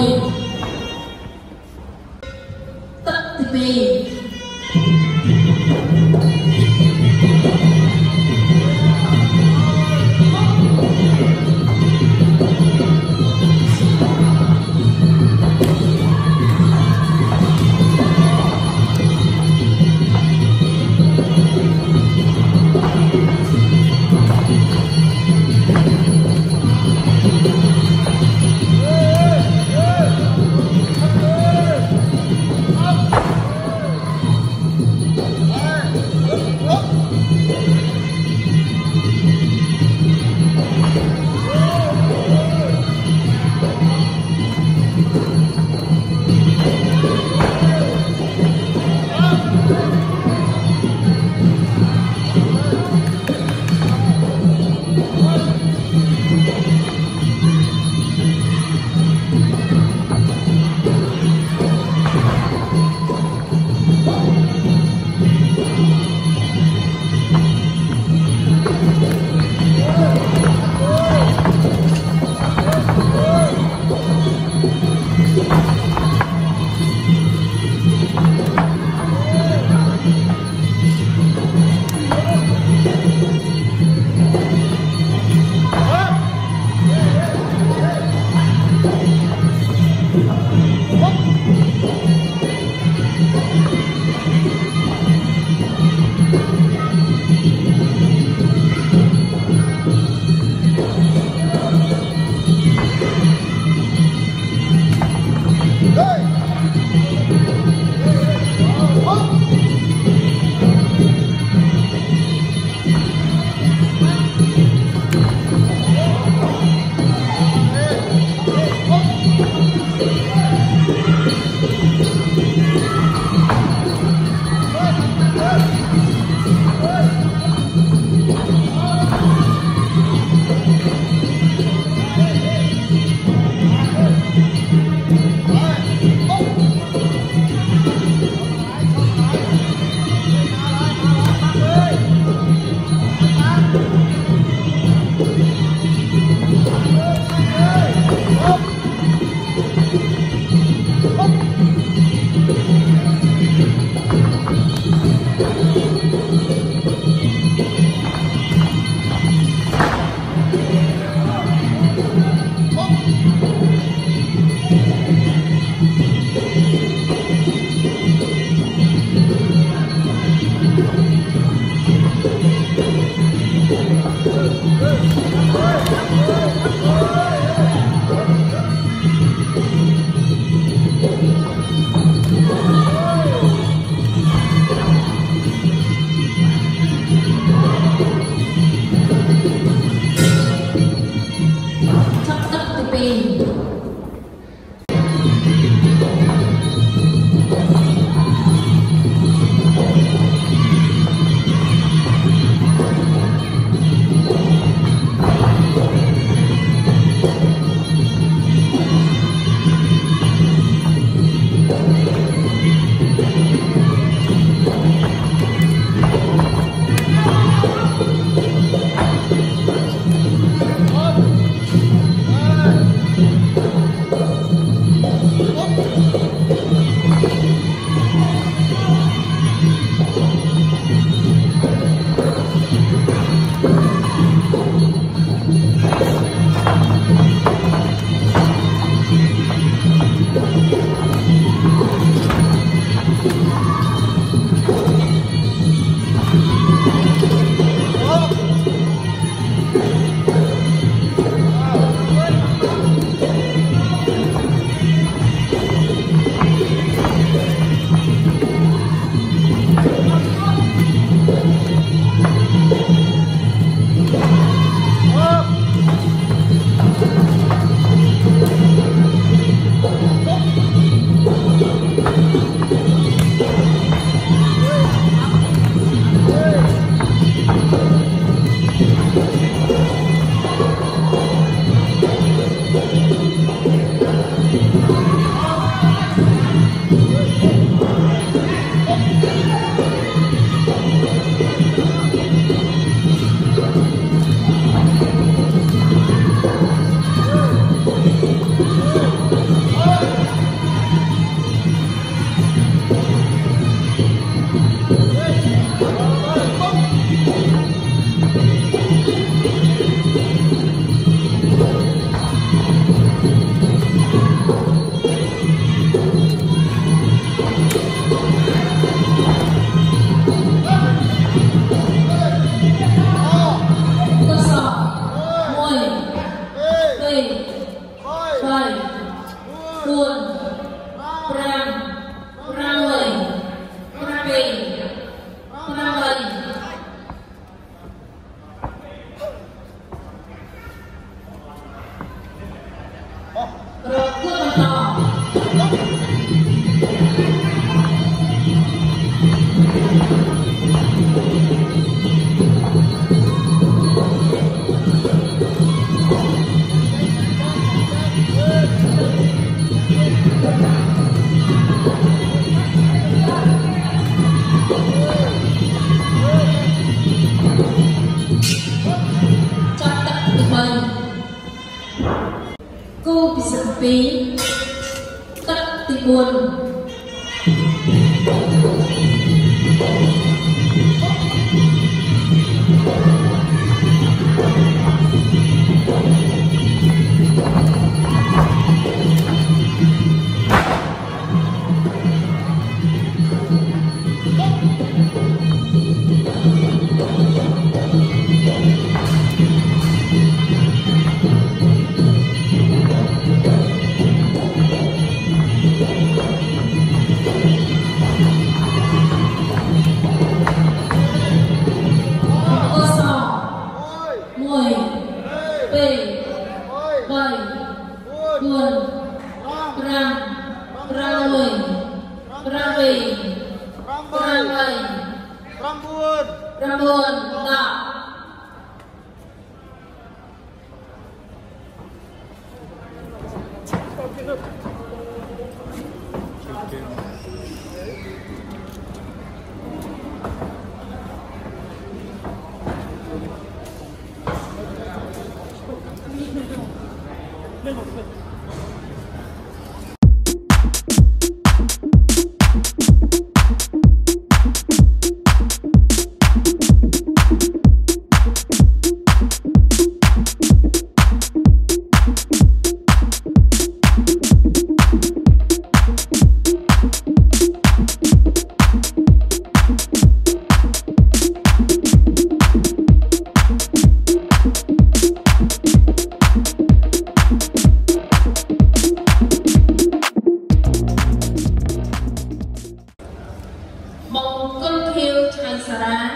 ទឹកទី1ទឹកទី2 Good. 3គូពិសេសទី2ទឹកទី4 9 10 Saran